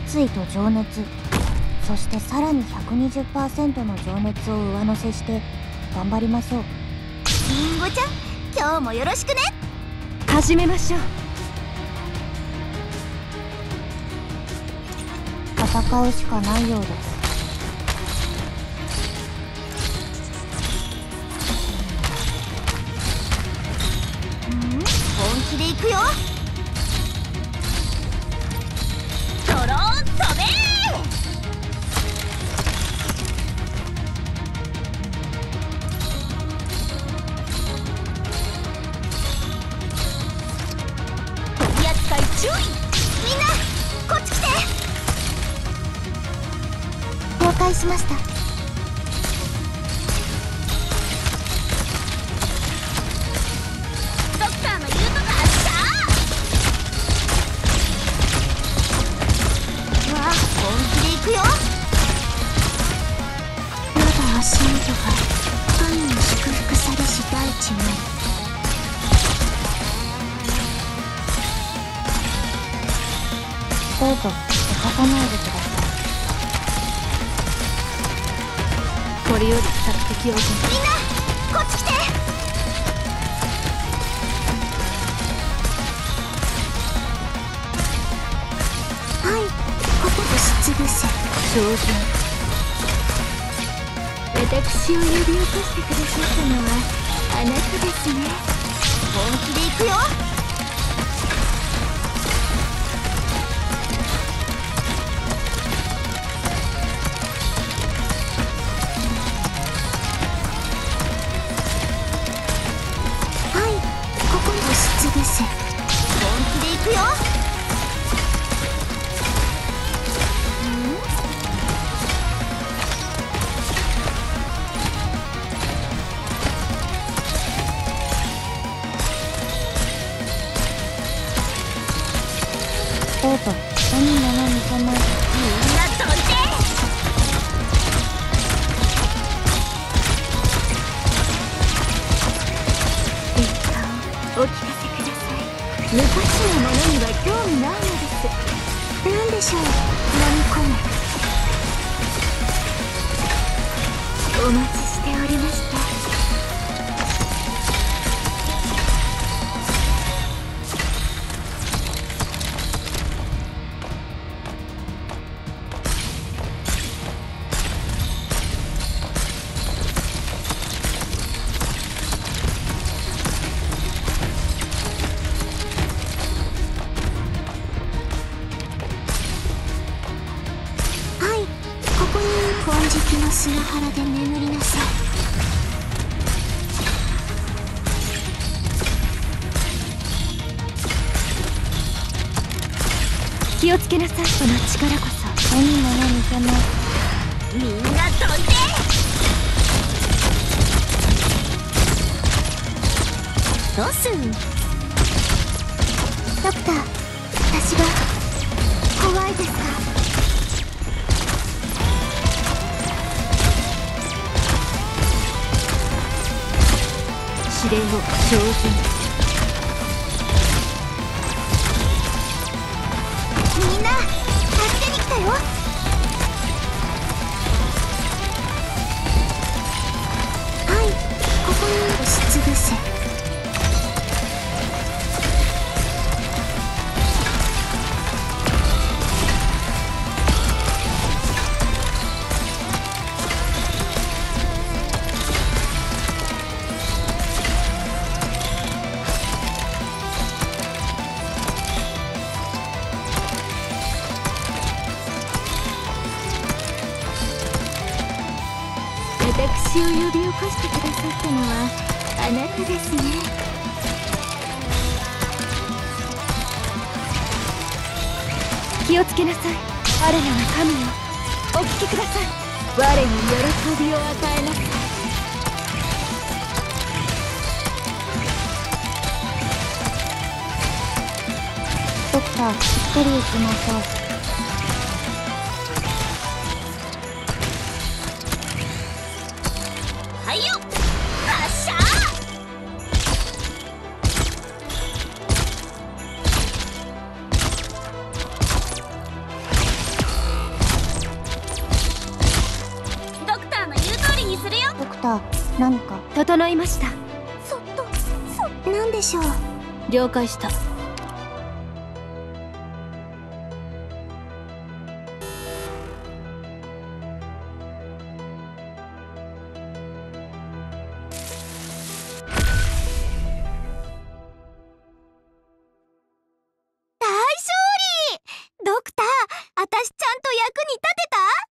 決意と情熱。そしてさらに120%の情熱を上乗せして頑張りましょう。りんごちゃん今日もよろしくね。始めましょう。戦うしかないようです。うん？本気で行くよ了解しました。ドクターの言うとこあっしゃわあ本気で行くよ。まだ足元が愛に祝福されし大地に。どうぞ出かさないで。くこれよりみんなこっち来てはいここでしつぶせけ精進私を呼び起こしてくださったのはどうぞ何が何かな色の砂原で眠りなさい。気をつけなさい。その力こそ。何も何かないみんなどいて。どうすんドクター私が怖いですか？指令を精進私を呼び起こしてくださったのはあなたです。ね気をつけなさい。我らの神よ。お聞きください。我に喜びを与えなさい。ドクターしっかり行きましょう。はいよ。ドクターの言う通りにするよ。ドクター何か？整いました。そっとそなんでしょう。了解した。ドクター私ちゃんと役に立てた？